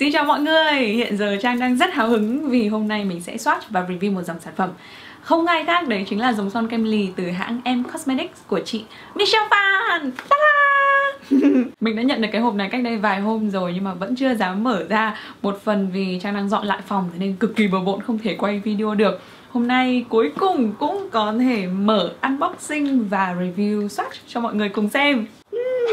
Xin chào mọi người, hiện giờ Trang đang rất hào hứng vì hôm nay mình sẽ swatch và review một dòng sản phẩm. Không ai khác đấy chính là dòng son kem lì từ hãng M Cosmetics của chị Michelle Phan. Mình đã nhận được cái hộp này cách đây vài hôm rồi nhưng mà vẫn chưa dám mở ra. Một phần vì Trang đang dọn lại phòng nên cực kỳ bừa bộn không thể quay video được. Hôm nay cuối cùng cũng có thể mở unboxing và review swatch cho mọi người cùng xem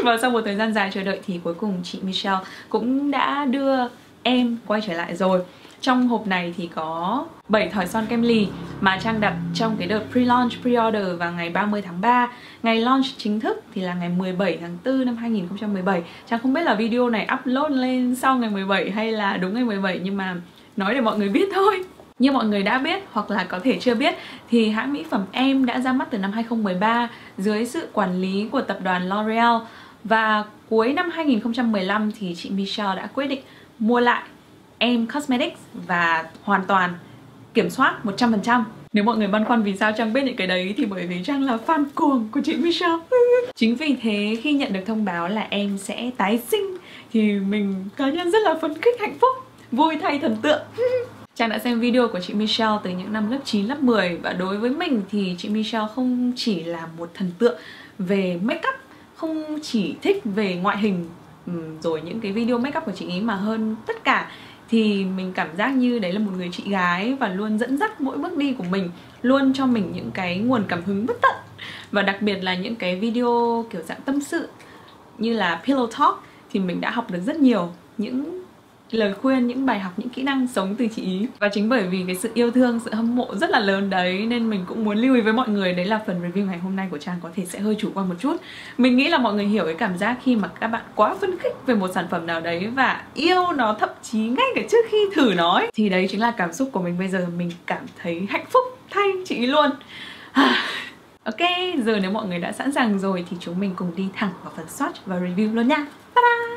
và sau một thời gian dài chờ đợi thì cuối cùng chị Michelle cũng đã đưa em quay trở lại rồi. Trong hộp này thì có 7 thỏi son kem lì mà Trang đặt trong cái đợt pre-launch, pre-order vào ngày 30 tháng 3 Ngày launch chính thức thì là ngày 17 tháng 4 năm 2017 Trang không biết là video này upload lên sau ngày 17 hay là đúng ngày 17 nhưng mà nói để mọi người biết thôi. Như mọi người đã biết hoặc là có thể chưa biết thì hãng mỹ phẩm em đã ra mắt từ năm 2013 dưới sự quản lý của tập đoàn L'Oreal và cuối năm 2015 thì chị Michelle đã quyết định mua lại em Cosmetics và hoàn toàn kiểm soát 100% nếu mọi người băn khoăn vì sao Trang biết những cái đấy thì bởi vì Trang là fan cuồng của chị Michelle. Chính vì thế khi nhận được thông báo là em sẽ tái sinh thì mình cá nhân rất là phấn khích hạnh phúc vui thay thần tượng. Trang đã xem video của chị Michelle từ những năm lớp 9, lớp 10 Và đối với mình thì chị Michelle không chỉ là một thần tượng về make up không chỉ thích về ngoại hình ừ, rồi những cái video make up của chị ấy mà hơn tất cả, thì mình cảm giác như đấy là một người chị gái và luôn dẫn dắt mỗi bước đi của mình, luôn cho mình những cái nguồn cảm hứng bất tận. Và đặc biệt là những cái video kiểu dạng tâm sự như là pillow talk thì mình đã học được rất nhiều những lời khuyên, những bài học, những kỹ năng sống từ chị ý Và chính bởi vì cái sự yêu thương, sự hâm mộ rất là lớn đấy Nên mình cũng muốn lưu ý với mọi người Đấy là phần review ngày hôm nay của Trang có thể sẽ hơi chủ quan một chút Mình nghĩ là mọi người hiểu cái cảm giác khi mà các bạn quá phấn khích về một sản phẩm nào đấy Và yêu nó thậm chí ngay cả trước khi thử nó ấy. Thì đấy chính là cảm xúc của mình bây giờ Mình cảm thấy hạnh phúc thay chị ý luôn à, Ok, giờ nếu mọi người đã sẵn sàng rồi thì chúng mình cùng đi thẳng vào phần swatch và review luôn nha Ta-da!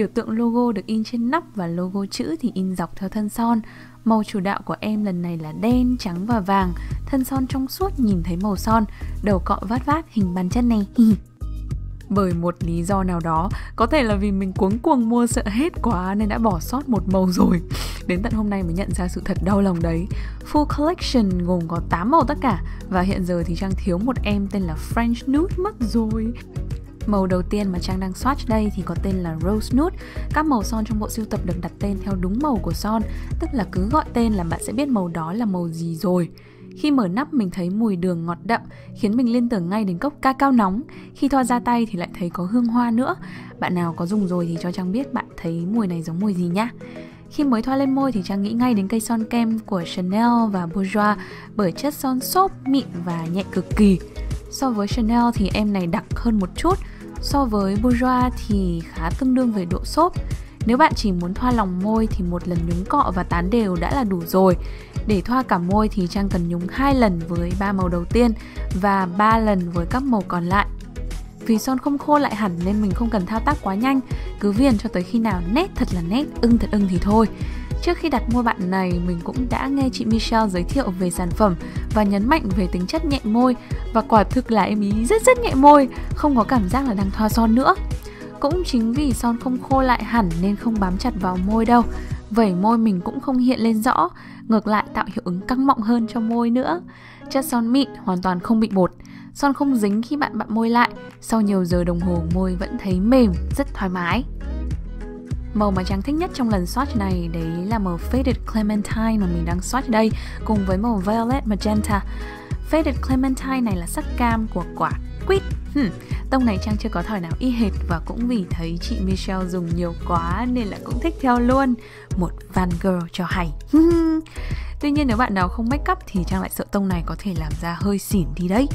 Biểu tượng logo được in trên nắp và logo chữ thì in dọc theo thân son. Màu chủ đạo của em lần này là đen, trắng và vàng. Thân son trong suốt nhìn thấy màu son, đầu cọ vát vát hình bàn chân này. Bởi một lý do nào đó, có thể là vì mình cuống cuồng mua sợ hết quá nên đã bỏ sót một màu rồi. Đến tận hôm nay mới nhận ra sự thật đau lòng đấy. Full collection gồm có 8 màu tất cả và hiện giờ thì Trang thiếu một em tên là French Nude mất rồi. Màu đầu tiên mà Trang đang swatch đây thì có tên là Rose Nude. Các màu son trong bộ sưu tập được đặt tên theo đúng màu của son, tức là cứ gọi tên là bạn sẽ biết màu đó là màu gì rồi. Khi mở nắp mình thấy mùi đường ngọt đậm khiến mình liên tưởng ngay đến cốc ca cao nóng. Khi thoa ra tay thì lại thấy có hương hoa nữa. Bạn nào có dùng rồi thì cho Trang biết bạn thấy mùi này giống mùi gì nhá. Khi mới thoa lên môi thì Trang nghĩ ngay đến cây son kem của Chanel và Bourjois bởi chất son xốp, mịn và nhẹ cực kỳ. So với Chanel thì em này đặc hơn một chút. So với Bourjois thì khá tương đương về độ xốp. Nếu bạn chỉ muốn thoa lòng môi thì một lần nhúng cọ và tán đều đã là đủ rồi. Để thoa cả môi thì Trang cần nhúng hai lần với ba màu đầu tiên Và ba lần với các màu còn lại. Vì son không khô lại hẳn nên mình không cần thao tác quá nhanh. Cứ viền cho tới khi nào nét thật là nét, ưng thật ưng thì thôi. Trước khi đặt mua bạn này, mình cũng đã nghe chị Michelle giới thiệu về sản phẩm và nhấn mạnh về tính chất nhẹ môi và quả thực là em ý rất rất nhẹ môi, không có cảm giác là đang thoa son nữa. Cũng chính vì son không khô lại hẳn nên không bám chặt vào môi đâu. Vẩy môi mình cũng không hiện lên rõ, ngược lại tạo hiệu ứng căng mọng hơn cho môi nữa. Chất son mịn hoàn toàn không bị bột, son không dính khi bạn bạn môi lại, sau nhiều giờ đồng hồ môi vẫn thấy mềm, rất thoải mái. Màu mà Trang thích nhất trong lần swatch này đấy là màu Faded Clementine mà mình đang swatch đây cùng với màu Violet Magenta. Faded Clementine này là sắc cam của quả quýt. Hmm, tông này Trang chưa có thỏi nào y hệt và cũng vì thấy chị Michelle dùng nhiều quá nên là cũng thích theo luôn. Một van girl cho hay. Tuy nhiên nếu bạn nào không make up thì Trang lại sợ tông này có thể làm ra hơi xỉn đi đấy.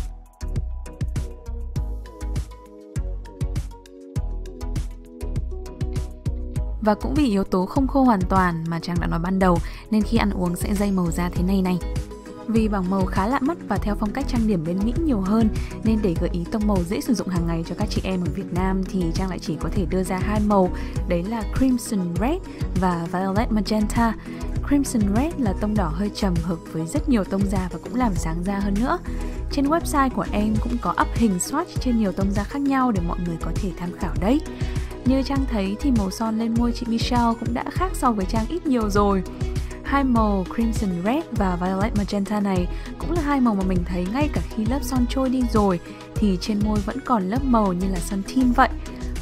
Và cũng vì yếu tố không khô hoàn toàn mà Trang đã nói ban đầu, nên khi ăn uống sẽ dây màu da thế này này. Vì bảng màu khá lạ mắt và theo phong cách trang điểm bên Mỹ nhiều hơn, nên để gợi ý tông màu dễ sử dụng hàng ngày cho các chị em ở Việt Nam thì Trang lại chỉ có thể đưa ra hai màu đấy là Crimson Red và Violet Magenta. Crimson Red là tông đỏ hơi trầm hợp với rất nhiều tông da và cũng làm sáng da hơn nữa. Trên website của em cũng có up hình swatch trên nhiều tông da khác nhau để mọi người có thể tham khảo đấy. Như Trang thấy thì màu son lên môi chị Michelle cũng đã khác so với Trang ít nhiều rồi Hai màu Crimson Red và Violet Magenta này cũng là hai màu mà mình thấy ngay cả khi lớp son trôi đi rồi thì trên môi vẫn còn lớp màu như là son tin vậy.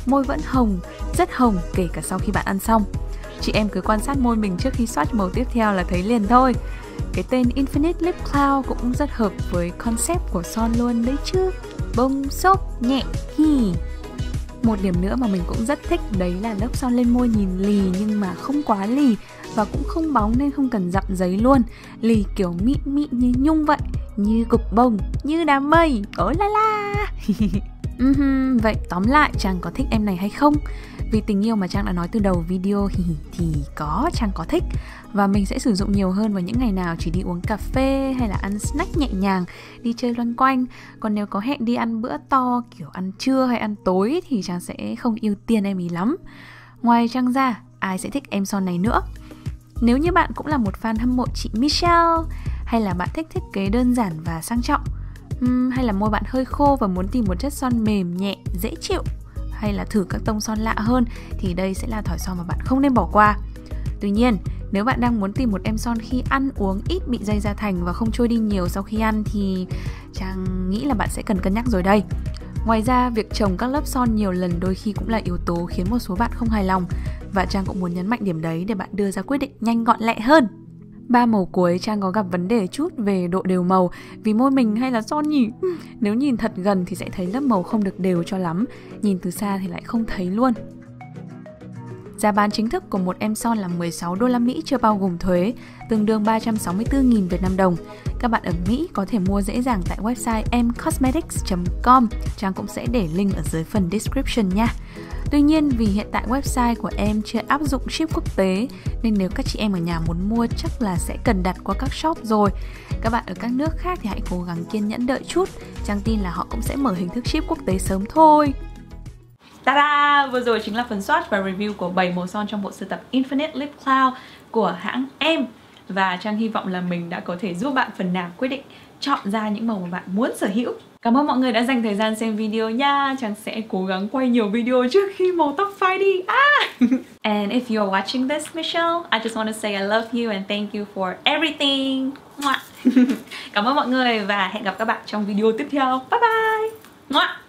Môi vẫn hồng, rất hồng kể cả sau khi bạn ăn xong. Chị em cứ quan sát môi mình trước khi swatch màu tiếp theo là thấy liền thôi. Cái tên Infinite Lip Cloud cũng rất hợp với concept của son luôn đấy chứ. Bông xốp nhẹ hi. Một điểm nữa mà mình cũng rất thích đấy là lớp son lên môi nhìn lì nhưng mà không quá lì và cũng không bóng nên không cần dặm giấy luôn. Lì kiểu mịn mịn như nhung vậy, như cục bông, như đám mây. ối la la. Ừ vậy tóm lại chàng có thích em này hay không? Vì tình yêu mà Trang đã nói từ đầu video thì, thì có Trang có thích. Và mình sẽ sử dụng nhiều hơn vào những ngày nào chỉ đi uống cà phê hay là ăn snack nhẹ nhàng Đi chơi loanh quanh. Còn nếu có hẹn đi ăn bữa to kiểu ăn trưa hay ăn tối thì Trang sẽ không ưu tiên em ý lắm. Ngoài Trang ra, ai sẽ thích em son này nữa? Nếu như bạn cũng là một fan hâm mộ chị Michelle Hay là bạn thích thiết kế đơn giản và sang trọng Hay là môi bạn hơi khô và muốn tìm một chất son mềm, nhẹ, dễ chịu hay là thử các tông son lạ hơn thì đây sẽ là thỏi son mà bạn không nên bỏ qua. Tuy nhiên, nếu bạn đang muốn tìm một em son khi ăn uống ít bị dây da thành và không trôi đi nhiều sau khi ăn thì Trang nghĩ là bạn sẽ cần cân nhắc rồi đây. Ngoài ra, việc trồng các lớp son nhiều lần đôi khi cũng là yếu tố khiến một số bạn không hài lòng và Trang cũng muốn nhấn mạnh điểm đấy để bạn đưa ra quyết định nhanh gọn lẹ hơn. Ba màu cuối Trang có gặp vấn đề chút về độ đều màu Vì môi mình hay là son nhỉ? Nếu nhìn thật gần thì sẽ thấy lớp màu không được đều cho lắm Nhìn từ xa thì lại không thấy luôn Giá bán chính thức của một em son là 16 đô la Mỹ chưa bao gồm thuế, tương đương 364.000 Việt Nam đồng. Các bạn ở Mỹ có thể mua dễ dàng tại website mcosmetics.com. Trang cũng sẽ để link ở dưới phần description nha. Tuy nhiên, vì hiện tại website của em chưa áp dụng ship quốc tế, nên nếu các chị em ở nhà muốn mua chắc là sẽ cần đặt qua các shop rồi. Các bạn ở các nước khác thì hãy cố gắng kiên nhẫn đợi chút. Trang tin là họ cũng sẽ mở hình thức ship quốc tế sớm thôi. Ta-da! Vừa rồi chính là phần swatch và review của 7 màu son trong bộ sưu tập Infinite Lip Cloud của hãng em Và Trang hy vọng là mình đã có thể giúp bạn phần nào quyết định chọn ra những màu mà bạn muốn sở hữu Cảm ơn mọi người đã dành thời gian xem video nha. Chàng sẽ cố gắng quay nhiều video trước khi màu tóc phai đi. Ah! And if you are watching this, Michelle I just want to say I love you and thank you for everything. Cảm ơn mọi người và hẹn gặp các bạn trong video tiếp theo. Bye bye!